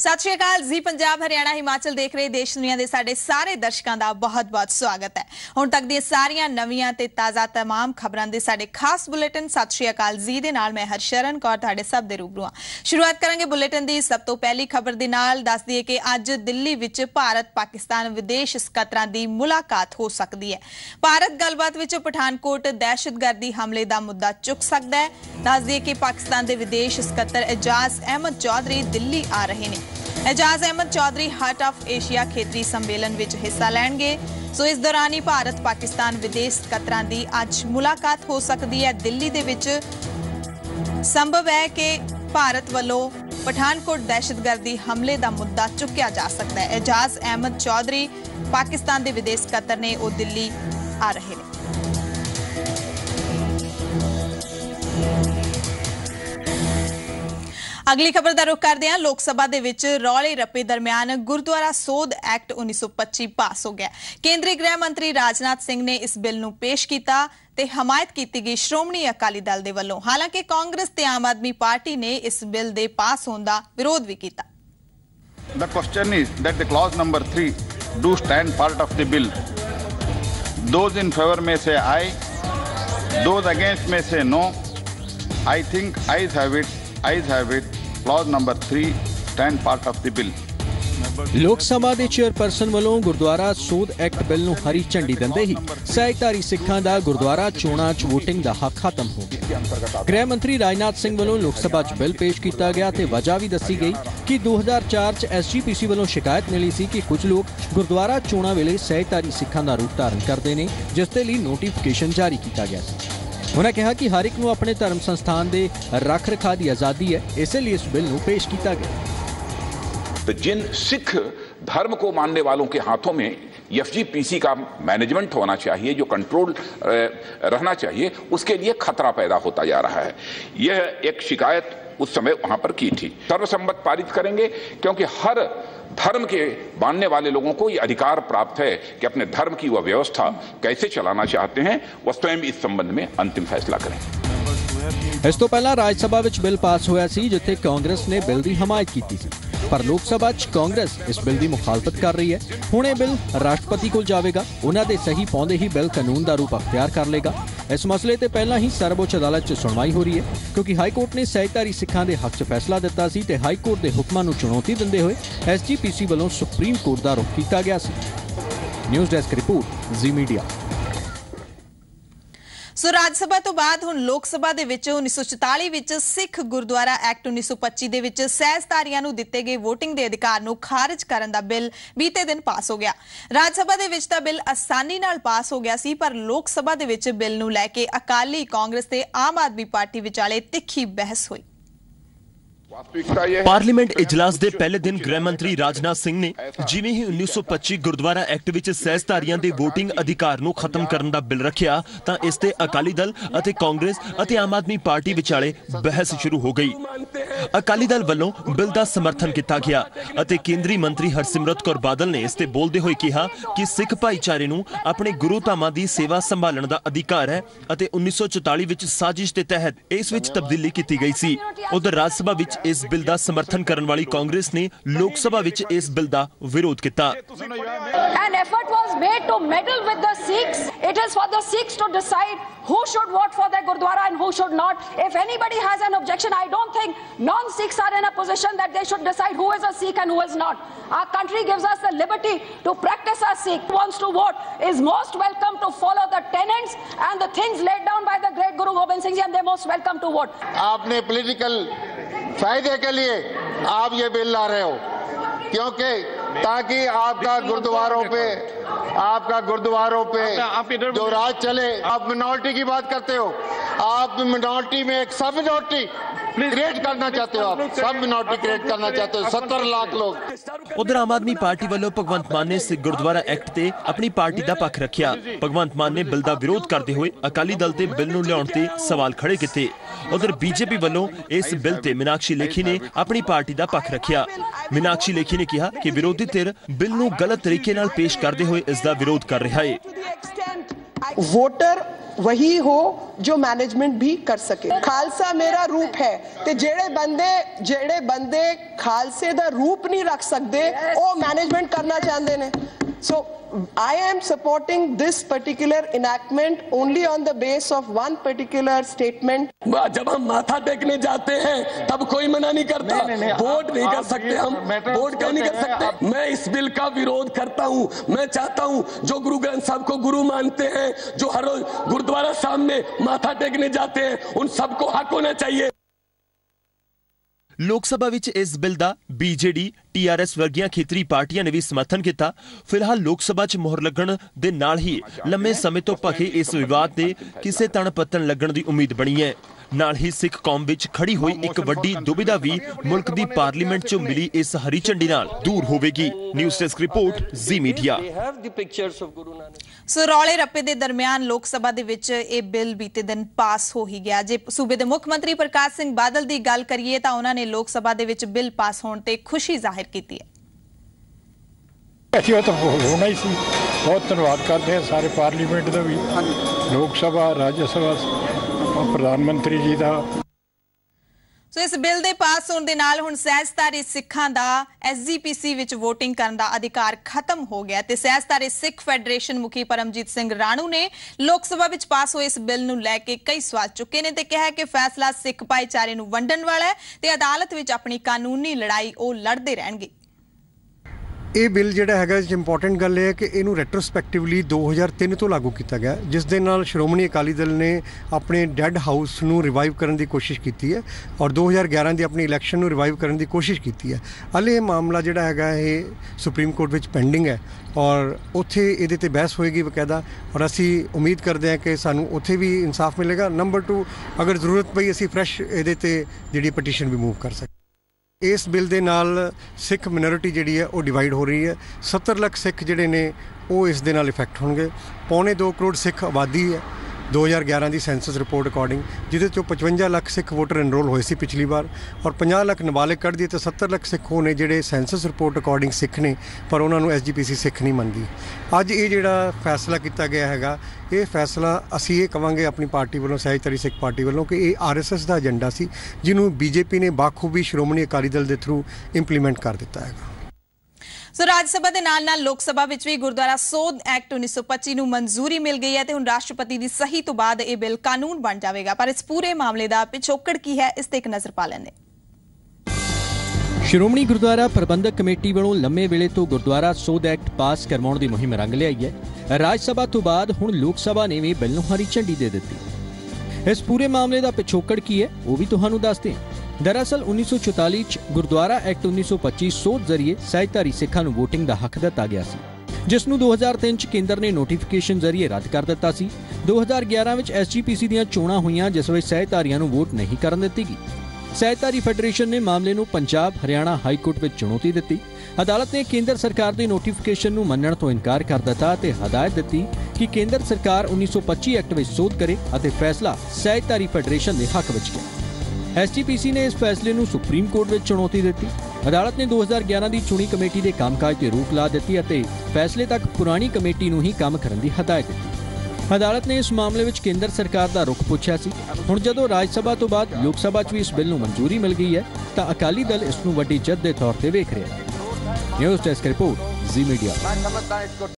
ਸਤਿ ਸ਼੍ਰੀ ਅਕਾਲ ਜੀ ਪੰਜਾਬ ਹਰਿਆਣਾ ਹਿਮਾਚਲ ਦੇਖ ਰਹੇ ਦੇਸ਼ ਦੁਨੀਆ ਦੇ ਸਾਡੇ ਸਾਰੇ ਦਰਸ਼ਕਾਂ ਦਾ ਬਹੁਤ-ਬਹੁਤ ਸਵਾਗਤ ਹੈ ਹੁਣ ਤੱਕ ਦੀਆਂ ਸਾਰੀਆਂ ਨਵੀਆਂ ਤੇ ਤਾਜ਼ਾ तमाम ਖਬਰਾਂ ਦੇ ਸਾਡੇ ਖਾਸ ਬੁਲੇਟਿਨ ਸਤਿ ਸ਼੍ਰੀ ਅਕਾਲ ਜੀ ਦੇ ਨਾਲ ਮੈਂ ਹਰਸ਼ਰਨ ਕੌਰ ਤੁਹਾਡੇ ਸਭ ਦੇ ਰੂਬਰੂ ਹਾਂ ਸ਼ੁਰੂਆਤ ਕਰਾਂਗੇ ਬੁਲੇਟਿਨ ਦੀ ਸਭ ਤੋਂ ਪਹਿਲੀ ਖਬਰ ਦੇ ਨਾਲ ਦੱਸ ਦਈਏ ਕਿ ਅੱਜ ਦਿੱਲੀ ਵਿੱਚ ਭਾਰਤ ਪਾਕਿਸਤਾਨ ਵਿਦੇਸ਼ ਸਕੱਤਰਾਂ ਦੀ ਮੁਲਾਕਾਤ ਹੋ ਸਕਦੀ ਹੈ ਭਾਰਤ ਗੱਲਬਾਤ ਵਿੱਚ ਪਠਾਨਕੋਟ ਦਹਿਸ਼ਤਗਰਦੀ ਹਮਲੇ ਦਾ ਮੁੱਦਾ ਚੁੱਕ ਸਕਦਾ ਹੈ ਦੱਸ ਦਈਏ ਕਿ ਪਾਕਿਸਤਾਨ ਦੇ ਵਿਦੇਸ਼ ਸਕੱਤਰ ਇਜਾਜ਼ ਅਹਿਮਦ ਚੌਧਰੀ ਦਿੱਲੀ ਆ ਰਹੇ ਨੇ Aijaz Ahmad Chaudhary heart of Asia ਖੇਤਰੀ ਸੰਮੇਲਨ ਵਿੱਚ ਹਿੱਸਾ ਲੈਣਗੇ ਸੋ ਇਸ ਦੌਰਾਨ ਹੀ ਭਾਰਤ ਪਾਕਿਸਤਾਨ ਵਿਦੇਸ਼ ਸਕੱਤਰਾਂ ਦੀ ਅੱਜ ਮੁਲਾਕਾਤ ਹੋ ਸਕਦੀ ਹੈ ਦਿੱਲੀ ਦੇ ਵਿੱਚ ਸੰਭਵ ਹੈ ਕਿ ਭਾਰਤ ਵੱਲੋਂ ਪਠਾਨਕੋਟ ਦਹਿਸ਼ਤਗਰਦੀ ਹਮਲੇ ਦਾ ਮੁੱਦਾ ਚੁੱਕਿਆ ਜਾ ਸਕਦਾ ਹੈ ਇਜਾਜ਼ ਅਹਿਮਦ ਚੌਧਰੀ ਪਾਕਿਸਤਾਨ ਦੇ ਵਿਦੇਸ਼ ਸਕੱਤਰ ਨੇ ਉਹ ਦਿੱਲੀ ਆ ਰਹੇ ਨੇ ਅਗਲੀ ਖਬਰ ਦਾ ਰੁਖ ਕਰਦੇ ਹਾਂ ਲੋਕ ਸਭਾ ਦੇ ਵਿੱਚ ਰੌਲੇ ਰੱਪੇ ਦਰਮਿਆਨ ਗੁਰਦੁਆਰਾ ਸੋਧ ਐਕਟ 1925 ਪਾਸ ਹੋ ਗਿਆ ਕੇਂਦਰੀ ਗ੍ਰਹਿ ਮੰਤਰੀ ਰਾਜਨਾਥ ਸਿੰਘ ਨੇ ਇਸ ਬਿੱਲ ਨੂੰ ਪੇਸ਼ ਕੀਤਾ ਤੇ ਹਮਾਇਤ ਕੀਤੀ ਗਈ ਸ਼੍ਰੋਮਣੀ ਅਕਾਲੀ ਦਲ ਦੇ ਵੱਲੋਂ ਹਾਲਾਂਕਿ ਕਾਂਗਰਸ ਤੇ ਆਮ ਆਦਮੀ ਪਾਰਟੀ ਨੇ ਇਸ ਬਿੱਲ ਦੇ ਪਾਸ ਹੋਣ ਦਾ ਵਿਰੋਧ ਵੀ ਕੀਤਾ The question is that the clause number 3 do stand part of the bill. Those in favor may say aye, those against may say no. I think ayes have it, ayes have it. Clause number 3 stand part of the bill. ਲੋਕ ਸਭਾ ਦੇ chairperson ਵੱਲੋਂ ਗੁਰਦੁਆਰਾ ਸੋਧ act bill ਨੂੰ ਹਰੀ ਝੰਡੀ ਦਿੰਦੇ ਹੀ ਸਹਿਕਾਰੀ ਸਿੱਖਾਂ ਦਾ ਗੁਰਦੁਆਰਾ ਚੋਣਾਂ 'ਚ VOTING ਦਾ ਹੱਕ ਖਤਮ ਹੋ ਗਿਆ ਗ੍ਰਹਿ ਮੰਤਰੀ ਰਾਜਨਾਥ ਸਿੰਘ ਵੱਲੋਂ ਲੋਕ ਸਭਾ 'ਚ ਬਿੱਲ ਪੇਸ਼ ਕੀਤਾ ਗਿਆ ਤੇ ਵਜ੍ਹਾ ਵੀ ਦੱਸੀ ਗਈ ਕਿ 2004 'ਚ ਐਸਜੀਪੀਸੀ ਵੱਲੋਂ ਸ਼ਿਕਾਇਤ ਮਿਲੀ ਸੀ ਕਿ ਕੁਝ ਲੋਕ ਗੁਰਦੁਆਰਾ ਚੋਣਾਂ ਵੇਲੇ ਸਹਿਕਾਰੀ ਸਿੱਖਾਂ ਦਾ ਰੂਪ ਧਾਰਨ ਕਰਦੇ ਨੇ, ਜਿਸ ਦੇ ਲਈ ਨੋਟੀਫਿਕੇਸ਼ਨ ਜਾਰੀ ਕੀਤਾ ਗਿਆ ਸੀ ਉਹਨਾਂ ਕਿਹਾ ਕਿ ਹਰ ਇੱਕ ਨੂੰ ਆਪਣੇ ਧਰਮ ਸੰਸਥਾਨ ਦੇ ਰੱਖ ਰਖਾ ਦੀ ਆਜ਼ਾਦੀ ਹੈ ਇਸੇ ਲਈ ਇਸ ਬਿੱਲ ਨੂੰ ਪੇਸ਼ ਕੀਤਾ ਗਿਆ तो जिन सिख धर्म को मानने वालों के हाथों में एफजीपीसी का मैनेजमेंट होना चाहिए जो कंट्रोल रहना चाहिए उसके लिए खतरा पैदा होता जा रहा है यह एक शिकायत उस समय वहां पर की थी सर्वसम्मत पारित करेंगे क्योंकि हर धर्म के मानने वाले लोगों को यह अधिकार प्राप्त है कि अपने धर्म की वह व्यवस्था कैसे चलाना चाहते हैं वह स्वयं इस संबंध में अंतिम फैसला करें ਇਸ ਤੋਂ ਪਹਿਲਾਂ ਰਾਜ ਸਭਾ ਵਿੱਚ ਬਿੱਲ ਪਾਸ ਹੋਇਆ ਸੀ ਜਿੱਥੇ ਕਾਂਗਰਸ ਨੇ ਬਿੱਲ ਦੀ ਹਮਾਇਤ ਕੀਤੀ ਸੀ ਪਰ ਲੋਕ ਸਭਾ 'ਚ ਕਾਂਗਰਸ ਇਸ ਬਿੱਲ ਦੀ ਮੁਖਾਲਫਤ ਕਰ ਰਹੀ ਹੈ ਹੁਣ ਇਹ ਬਿੱਲ ਰਾਸ਼ਟਰਪਤੀ ਕੋਲ ਜਾਵੇਗਾ ਉਹਨਾਂ ਦੇ ਸਹੀ ਪਾਉਂਦੇ ਹੀ ਬਿੱਲ ਕਾਨੂੰਨ ਦਾ ਰੂਪ ਅਖਤਿਆਰ ਕਰ ਲੇਗਾ ਇਸ ਮਸਲੇ ਤੇ ਪਹਿਲਾਂ ਹੀ ਸਰਵਉੱਚ ਅਦਾਲਤ 'ਚ ਸੁਣਵਾਈ ਹੋ ਰਹੀ ਹੈ, ਕਿਉਂਕਿ ਹਾਈ ਕੋਰਟ ਨੇ ਸਹਿਕਾਰੀ ਸਿੱਖਾਂ ਦੇ ਹੱਕ 'ਚ ਫੈਸਲਾ ਦਿੱਤਾ ਸੀ ਤੇ ਹਾਈ ਕੋਰਟ ਦੇ ਹੁਕਮਾਂ ਨੂੰ ਚੁਣੌਤੀ ਦਿੰਦੇ ਹੋਏ ਐਸਜੀਪੀਸੀ ਵੱਲੋਂ ਸੁਪਰੀਮ ਕੋਰਟ ਦਾ ਰੁਖ ਕੀਤਾ ਗਿਆ ਸੀ। News desk report, Zee Media. ਸੋ ਰਾਜ ਸਭਾ ਤੋਂ ਬਾਅਦ ਹੁਣ ਲੋਕ ਸਭਾ ਦੇ ਵਿੱਚ 1944 ਵਿੱਚ ਸਿੱਖ ਗੁਰਦੁਆਰਾ ਐਕਟ 1925 ਦੇ ਵਿੱਚ ਸਹਿਜਧਾਰੀਆਂ ਨੂੰ ਦਿੱਤੇ ਗਏ VOTING ਦੇ ਅਧਿਕਾਰ ਨੂੰ ਖਾਰਜ ਕਰਨ ਦਾ ਬਿੱਲ ਬੀਤੇ ਦਿਨ ਪਾਸ ਹੋ ਗਿਆ। ਰਾਜ ਸਭਾ ਦੇ ਵਿੱਚ ਤਾਂ ਬਿੱਲ ਆਸਾਨੀ ਨਾਲ ਪਾਸ ਹੋ ਗਿਆ ਸੀ, ਪਰ ਲੋਕ ਸਭਾ ਦੇ ਵਿੱਚ ਬਿੱਲ ਨੂੰ ਲੈ ਕੇ ਅਕਾਲੀ ਕਾਂਗਰਸ ਤੇ ਆਮ ਆਦਮੀ ਪਾਰਟੀ ਵਿਚਾਲੇ ਤਿੱਖੀ ਬਹਿਸ ਹੋਈ। ਪਾਰਲੀਮੈਂਟ ਇਜਲਾਸ ਦੇ ਪਹਿਲੇ ਦਿਨ ਗ੍ਰਹਿ ਮੰਤਰੀ ਰਾਜਨਾਥ ਸਿੰਘ ਨੇ ਜਿਵੇਂ ਹੀ 1925 ਗੁਰਦੁਆਰਾ ਐਕਟ ਵਿੱਚ ਸਹਿਸਤਾਰੀਆਂ ਦੇ VOTING ਅਧਿਕਾਰ ਨੂੰ ਖਤਮ ਕਰਨ ਦਾ ਬਿੱਲ ਰੱਖਿਆ, ਤਾਂ ਇਸ ਤੇ ਅਕਾਲੀ ਦਲ ਅਤੇ ਕਾਂਗਰਸ ਅਤੇ ਆਮ ਆਦਮੀ ਪਾਰਟੀ ਵਿਚਾਲੇ ਬਹਿਸ ਸ਼ੁਰੂ ਹੋ ਗਈ। ਅਕਾਲੀ ਦਲ ਵੱਲੋਂ ਬਿੱਲ ਦਾ ਸਮਰਥਨ ਕੀਤਾ ਗਿਆ ਅਤੇ ਕੇਂਦਰੀ ਮੰਤਰੀ ਹਰਸਿਮਰਤ ਕੌਰ ਬਾਦਲ ਨੇ ਇਸ ਤੇ ਬੋਲਦੇ ਹੋਏ ਕਿਹਾ ਕਿ ਸਿੱਖ ਭਾਈਚਾਰੇ ਨੂੰ ਆਪਣੇ ਗੁਰੂ ਧਾਮਾਂ ਦੀ ਸੇਵਾ ਸੰਭਾਲਣ ਦਾ ਅਧਿਕਾਰ ਹੈ ਅਤੇ 1944 ਵਿੱਚ ਸਾਜ਼ਿਸ਼ ਦੇ ਤਹਿਤ ਇਸ ਵਿੱਚ ਤਬਦੀਲੀ ਕੀਤੀ ਗਈ ਸੀ। ਉਧਰ ਰਾਜ ਸਭਾ ਵਿੱਚ ਇਸ ਬਿੱਲ ਦਾ ਸਮਰਥਨ ਕਰਨ ਵਾਲੀ ਕਾਂਗਰਸ ਨੇ ਲੋਕ ਸਭਾ ਵਿੱਚ ਇਸ ਬਿੱਲ ਦਾ ਵਿਰੋਧ ਕੀਤਾ An effort was made to meddle with the Sikhs. It is for the Sikhs to decide who should vote for their Gurdwara and who should not. If anybody has an objection, I don't think non-Sikhs are in a position that they should decide who is a Sikh and who is not. Our country gives us the liberty to practice our Sikh. Who wants to vote is most welcome to follow the tenets and the things laid down by the great Guru Gobind Singh Ji and they're most welcome to vote. आपने political फ़ायदे के लिए आप ये bill ला रहे हो। क्योंकि ताकि आपका गुरुद्वारों पे आपका गुरुद्वारों पे जो राज चले आप मिनोरिटी की बात करते हो। आप मिनोरिटी में एक सब मिनोरिटी क्रिएट करना चाहते हो आप सब मिनोरिटी क्रिएट करना चाहते हो सत्तर लाख लोग ਉਧਰ ਆਮ ਆਦਮੀ ਪਾਰਟੀ ਵੱਲੋਂ ਭਗਵੰਤ ਮਾਨ ਨੇ ਸਿੱਖ ਗੁਰਦੁਆਰਾ ਐਕਟ ਤੇ ਆਪਣੀ ਪਾਰਟੀ ਦਾ ਪੱਖ ਰੱਖਿਆ ਭਗਵੰਤ ਮਾਨ ਨੇ ਬਿੱਲ ਦਾ ਵਿਰੋਧ ਕਰਦੇ ਹੋਏ ਅਕਾਲੀ ਦਲ ਤੇ ਬਿੱਲ ਨੂੰ ਲਿਆਉਣ ਤੇ ਸਵਾਲ ਖੜੇ ਕੀਤੇ ਉਧਰ ਬੀਜੇਪੀ ਵੱਲੋਂ ਇਸ ਬਿੱਲ ਤੇ ਮੀਨਾਕਸ਼ੀ ਲੇਖੀ ਨੇ ਆਪਣੀ ਪਾਰਟੀ ਦਾ ਪੱਖ ਰੱਖਿਆ ਮੀਨਾਕਸ਼ੀ ਲੇਖੀ ਨੇ ਕਿਹਾ ਕਿ ਵਿਰੋਧੀ ਧਿਰ ਬਿੱਲ ਨੂੰ ਗਲਤ ਤਰੀਕੇ ਨਾਲ ਪੇਸ਼ ਕਰਦੇ ਹੋਏ ਇਸ ਦਾ ਵਿਰੋਧ ਕਰ ਰਿਹਾ ਹੈ वोटर ਵਹੀ ਹੋ ਜੋ ਮੈਨੇਜਮੈਂਟ ਵੀ ਕਰ ਸਕੇ ਖਾਲਸਾ ਮੇਰਾ ਰੂਪ ਹੈ ਤੇ ਜਿਹੜੇ ਬੰਦੇ ਜਿਹੜੇ ਬੰਦੇ ਖਾਲਸੇ ਦਾ ਰੂਪ ਨਹੀਂ ਰੱਖ ਸਕਦੇ ਉਹ ਮੈਨੇਜਮੈਂਟ ਕਰਨਾ ਚਾਹੁੰਦੇ ਨੇ So I am supporting this particular enactment only on the base of one particular statement. जब हम माथा टेकने जाते हैं तब कोई मना नहीं करता। वोट नहीं कर सकते हम। वोट क्यों नहीं कर सकते? मैं इस बिल का विरोध करता हूँ। मैं चाहता हूँ जो गुरु ग्रंथ साहब को गुरु मानते हैं जो हर रोज गुरुद्वारा सामने माथा टेकने जाते हैं उन सबको हक होना चाहिए। ਲੋਕ ਸਭਾ ਵਿੱਚ ਇਸ ਬਿੱਲ ਦਾ ਬੀਜੇਡੀ ਟੀਆਰਐਸ ਵਰਗੀਆਂ ਖੇਤਰੀ ਪਾਰਟੀਆਂ ਨੇ ਵੀ ਸਮਰਥਨ ਕੀਤਾ। ਫਿਲਹਾਲ ਲੋਕ ਸਭਾ 'ਚ ਮੋਹਰ ਲੱਗਣ ਦੇ ਨਾਲ ਹੀ ਲੰਮੇ ਸਮੇਂ ਤੋਂ ਭਖੇ ਇਸ ਵਿਵਾਦ ਦੇ ਕਿਸੇ ਤਣ ਪੱਤਣ ਲੱਗਣ ਦੀ ਉਮੀਦ ਬਣੀ ਹੈ। ਨਾਲ ਹੀ ਸਿੱਖ ਕੌਮ ਵਿੱਚ ਖੜੀ ਹੋਈ ਇੱਕ ਵੱਡੀ ਦੁਬਿਧਾ ਵੀ ਮੁਲਕ ਦੀ ਪਾਰਲੀਮੈਂਟ 'ਚ ਮਿਲੀ ਇਸ ਹਰੀ ਝੰਡੀ ਨਾਲ ਦੂਰ ਹੋਵੇਗੀ। News desk report, Zee Media. ਸੋ ਰੌਲੇ ਰੱਪੇ ਦੇ ਦਰਮਿਆਨ ਲੋਕ ਸਭਾ ਦੇ ਵਿੱਚ ਇਹ ਬਿੱਲ ਬੀਤੇ ਦਿਨ ਪਾਸ ਹੋ ਹੀ ਗਿਆ। ਜੇ ਸੂਬੇ ਦੇ ਮੁੱਖ ਮੰਤਰੀ ਪ੍ਰਕਾਸ਼ ਸਿੰਘ ਬਾਦਲ ਦੀ ਗੱਲ ਕਰੀਏ ਤਾਂ ਉਹਨਾਂ ਨੇ ਲੋਕ ਸਭਾ ਦੇ ਵਿੱਚ ਬਿੱਲ ਪਾਸ ਹੋਣ ਤੇ ਖੁਸ਼ੀ ਜ਼ਾਹਿਰ ਕੀਤੀ ਹੈ। ਅਸੀਂ ਉਹ ਤਾਂ ਹੋ- ਹੋਣਾ ਹੀ ਸੀ। ਬਹੁਤ ਧੰਨਵਾਦ ਕਰਦੇ ਹਾਂ ਸਾਰੇ ਪਾਰਲੀਮੈਂਟ ਦਾ ਵੀ। ਲੋਕ ਸਭਾ ਰਾਜ ਸਭਾ ਪ੍ਰਧਾਨ ਮੰਤਰੀ ਜੀ ਦਾ। ਸੋ ਇਸ ਬਿੱਲ ਦੇ ਪਾਸ ਹੋਣ ਦੇ ਨਾਲ ਹੁਣ ਸਹਿਜਧਾਰੀ ਸਿੱਖਾਂ ਦਾ ਐਸਜੀਪੀਸੀ ਵਿੱਚ VOTING ਕਰਨ ਦਾ ਅਧਿਕਾਰ ਖਤਮ ਹੋ ਗਿਆ ਤੇ ਸਹਿਜਧਾਰੀ ਸਿੱਖ ਫੈਡਰੇਸ਼ਨ ਮੁਖੀ ਪਰਮਜੀਤ ਸਿੰਘ ਰਾਣੂ ਨੇ ਲੋਕ ਸਭਾ ਵਿੱਚ ਪਾਸ ਹੋਏ ਇਸ ਬਿੱਲ ਨੂੰ ਲੈ ਕੇ ਕਈ ਸਵਾਲ ਚੁੱਕੇ ਨੇ ਤੇ ਕਿਹਾ ਕਿ ਫੈਸਲਾ ਸਿੱਖ ਭਾਈਚਾਰੇ ਨੂੰ ਵੰਡਣ ਵਾਲਾ ਹੈ ਤੇ ਅਦਾਲਤ ਵਿੱਚ ਆਪਣੀ ਕਾਨੂੰਨੀ ਲੜਾਈ ਉਹ ਲੜਦੇ ਰਹਿਣਗੇ। ਇਹ ਬਿੱਲ ਜਿਹੜਾ ਹੈਗਾ, ਇਸ ਇੰਪੋਰਟੈਂਟ ਗੱਲ ਇਹ ਹੈ ਕਿ ਇਹਨੂੰ ਰੈਟਰੋਸਪੈਕਟਿਵਲੀ 2003 ਤੋਂ ਲਾਗੂ ਕੀਤਾ ਗਿਆ ਜਿਸ ਦੇ ਨਾਲ ਸ਼੍ਰੋਮਣੀ ਅਕਾਲੀ ਦਲ ਨੇ ਆਪਣੇ ਡੈੱਡ ਹਾਊਸ ਨੂੰ ਰਿਵਾਈਵ ਕਰਨ ਦੀ ਕੋਸ਼ਿਸ਼ ਕੀਤੀ ਹੈ ਔਰ 2011 ਦੀ ਆਪਣੀ ਇਲੈਕਸ਼ਨ ਨੂੰ ਰਿਵਾਈਵ ਕਰਨ ਦੀ ਕੋਸ਼ਿਸ਼ ਕੀਤੀ ਹੈ। ਹਾਲੇ ਇਹ ਮਾਮਲਾ ਜਿਹੜਾ ਹੈਗਾ, ਇਹ ਸੁਪਰੀਮ ਕੋਰਟ ਵਿੱਚ ਪੈਂਡਿੰਗ ਹੈ ਔਰ ਉੱਥੇ ਇਹਦੇ ਤੇ ਬਹਿਸ ਹੋਏਗੀ ਬਕਾਇਦਾ ਔਰ ਅਸੀਂ ਉਮੀਦ ਕਰਦੇ ਹਾਂ ਕਿ ਸਾਨੂੰ ਉੱਥੇ ਵੀ ਇਨਸਾਫ ਮਿਲੇਗਾ। ਨੰਬਰ 2 ਅਗਰ ਜ਼ਰੂਰਤ ਪਈ, ਅਸੀਂ ਫਰੈਸ਼ ਇਹਦੇ ਤੇ ਜਿਹੜੀ ਪਟੀਸ਼ਨ ਵੀ ਮੂਵ ਕਰ ਸਕਦੇ ਇਸ ਬਿੱਲ ਦੇ ਨਾਲ ਸਿੱਖ ਮਿਨੋਰਿਟੀ ਜਿਹੜੀ ਹੈ ਉਹ ਡਿਵਾਈਡ ਹੋ ਰਹੀ ਹੈ। 70 ਲੱਖ ਸਿੱਖ ਜਿਹੜੇ ਨੇ ਉਹ ਇਸ ਦੇ ਨਾਲ ਇਫੈਕਟ ਹੋਣਗੇ। ਪੌਣੇ 2 ਕਰੋੜ ਸਿੱਖ ਆਬਾਦੀ ਹੈ। 2011 ਦੀ ਸੈਂਸਸ ਰਿਪੋਰਟ ਅਕੋਰਡਿੰਗ, ਜਿਹਦੇ ਚੋਂ 55 ਲੱਖ ਸਿੱਖ ਵੋਟਰ ਐਨਰੋਲ ਹੋਏ ਸੀ ਪਿਛਲੀ ਵਾਰ ਔਰ 50 ਲੱਖ ਨਾਬਾਲਿਗ ਕੱਢ ਦਈਏ ਤਾਂ 70 ਲੱਖ ਸਿੱਖ ਉਹ ਨੇ ਜਿਹੜੇ ਸੈਂਸਸ ਰਿਪੋਰਟ ਅਕੋਰਡਿੰਗ ਸਿੱਖ ਨੇ, ਪਰ ਉਹਨਾਂ ਨੂੰ ਐਸਜੀਪੀਸੀ ਸਿੱਖ ਨਹੀਂ ਮੰਨਦੀ। ਅੱਜ ਇਹ ਜਿਹੜਾ ਫੈਸਲਾ ਕੀਤਾ ਗਿਆ ਹੈਗਾ, ਇਹ ਫੈਸਲਾ ਅਸੀਂ ਇਹ ਕਵਾਂਗੇ ਆਪਣੀ ਪਾਰਟੀ ਵੱਲੋਂ ਸਹਿਜਤਰੀ ਸਿੱਖ ਪਾਰਟੀ ਵੱਲੋਂ ਕਿ ਇਹ ਆਰਐਸਐਸ ਦਾ ਏਜੰਡਾ ਸੀ, ਜਿਹਨੂੰ ਬੀਜੇਪੀ ਨੇ ਬਾਖੂਬੀ ਸ਼੍ਰੋਮਣੀ ਅਕਾਲੀ ਦਲ ਦੇ ਥਰੂ ਇੰਪਲੀਮੈਂਟ ਕਰ ਦਿੱਤਾ ਹੈਗਾ। ਸੋ ਰਾਜ ਸਭਾ ਦੇ ਨਾਲ ਨਾਲ ਲੋਕ ਸਭਾ ਵਿੱਚ ਵੀ ਗੁਰਦੁਆਰਾ ਸੋਧ ਐਕਟ 1925 ਨੂੰ ਮਨਜ਼ੂਰੀ ਮਿਲ ਗਈ ਹੈ ਤੇ ਹੁਣ ਰਾਸ਼ਟਰਪਤੀ ਦੀ ਸਹੀ ਤੋਂ ਬਾਅਦ ਇਹ ਬਿੱਲ ਕਾਨੂੰਨ ਬਣ ਜਾਵੇਗਾ। ਪਰ ਇਸ ਪੂਰੇ ਮਾਮਲੇ ਦਾ ਪਿਛੋਕੜ ਕੀ ਹੈ, ਇਸ ਤੇ ਇੱਕ ਨਜ਼ਰ ਪਾ ਲੈਂਦੇ ਸ਼੍ਰੋਮਣੀ ਗੁਰਦੁਆਰਾ ਪ੍ਰਬੰਧਕ ਕਮੇਟੀ ਵੱਲੋਂ ਲੰਮੇ ਵੇਲੇ ਤੋਂ ਗੁਰਦੁਆਰਾ ਸੋਧ ਐਕਟ ਪਾਸ ਕਰਵਾਉਣ ਦੀ ਮੁਹਿੰਮ ਰੰਗ ਲਿਆਈ ਹੈ। ਰਾਜ ਸਭਾ ਤੋਂ ਬਾਅਦ ਹੁਣ ਲੋਕ ਸਭਾ ਨੇ ਵੀ ਬਿੱਲ ਨੂੰ ਹਰੀ ਝੰਡੀ ਦੇ ਦਿੱਤੀ। ਇਸ ਪੂਰੇ ਮਾਮਲੇ ਦਾ ਪਿਛੋਕੜ ਕੀ ਹੈ, ਉਹ ਵੀ ਤੁਹਾਨੂੰ ਦੱਸਦੇ ਹਾਂ। ਦਰਅਸਲ 1944 ਚ ਗੁਰਦੁਆਰਾ ਐਕਟ 1925 ਸੋਧ ਜ਼ਰੀਏ ਸਹਿਜਧਾਰੀ ਸਿੱਖਾਂ ਨੂੰ VOTING ਦਾ ਹੱਕ ਦਿੱਤਾ ਗਿਆ ਸੀ ਜਿਸ ਨੂੰ 2003 ਚ ਕੇਂਦਰ ਨੇ ਨੋਟੀਫਿਕੇਸ਼ਨ ਜ਼ਰੀਏ ਰੱਦ ਕਰ ਦਿੱਤਾ ਸੀ 2011 ਵਿੱਚ ਐਸਜੀਪੀਸੀ ਦੀਆਂ ਚੋਣਾਂ ਹੋਈਆਂ ਜਿਸ ਵਿੱਚ ਸਹਿਜਧਾਰੀਆਂ ਨੂੰ ਵੋਟ ਨਹੀਂ ਕਰਨ ਦਿੱਤੀ ਗਈ ਸਹਿਜਧਾਰੀ ਫੈਡਰੇਸ਼ਨ ਨੇ ਮਾਮਲੇ ਨੂੰ ਪੰਜਾਬ ਹਰਿਆਣਾ ਹਾਈ ਕੋਰਟ ਵਿੱਚ ਚੁਣੌਤੀ ਦਿੱਤੀ ਅਦਾਲਤ ਨੇ ਕੇਂਦਰ ਸਰਕਾਰ ਦੀ ਨੋਟੀਫਿਕੇਸ਼ਨ ਨੂੰ ਮੰਨਣ ਤੋਂ ਇਨਕਾਰ ਕਰ ਦਿੱਤਾ ਤੇ ਹਦਾਇਤ ਦਿੱਤੀ ਕਿ ਕੇਂਦਰ ਸਰਕਾਰ 1925 ਐਕਟ ਵਿੱਚ ਸੋਧ ਕਰੇ ਅਤੇ ਫੈਸਲਾ ਸਹਿਜਧਾਰੀ ਫੈਡਰੇਸ਼ਨ ਦੇ ਹੱਕ ਵਿੱਚ ਹੈ ਐਸਜੀਪੀਸੀ ਨੇ ਇਸ ਫੈਸਲੇ ਨੂੰ ਸੁਪਰੀਮ ਕੋਰਟ ਵਿੱਚ ਚੁਣੌਤੀ ਦਿੱਤੀ। ਅਦਾਲਤ ਨੇ 2011 ਦੀ ਚੁਣੀ ਕਮੇਟੀ ਦੇ ਕੰਮਕਾਜ ਤੇ ਰੋਕ ਲਾ ਦਿੱਤੀ ਅਤੇ ਫੈਸਲੇ ਤੱਕ ਪੁਰਾਣੀ ਕਮੇਟੀ ਨੂੰ ਹੀ ਕੰਮ ਕਰਨ ਦੀ ਹਦਾਇਤ ਦਿੱਤੀ। ਅਦਾਲਤ ਨੇ ਇਸ ਮਾਮਲੇ ਵਿੱਚ ਕੇਂਦਰ ਸਰਕਾਰ ਦਾ ਰੁਖ ਪੁੱਛਿਆ ਸੀ। ਹੁਣ ਜਦੋਂ ਰਾਜ ਸਭਾ ਤੋਂ ਬਾਅਦ ਲੋਕ ਸਭਾ 'ਚ ਵੀ ਇਸ ਬਿੱਲ ਨੂੰ ਮਨਜ਼ੂਰੀ ਮਿਲ ਗਈ ਹੈ, ਤਾਂ ਅਕਾਲੀ ਦਲ ਇਸ ਨੂੰ ਵੱਡੀ ਜਿੱਤ ਦੇ ਤੌਰ ਤੇ ਵੇਖ ਰਿਹਾ ਹੈ। News desk report, Zee Media.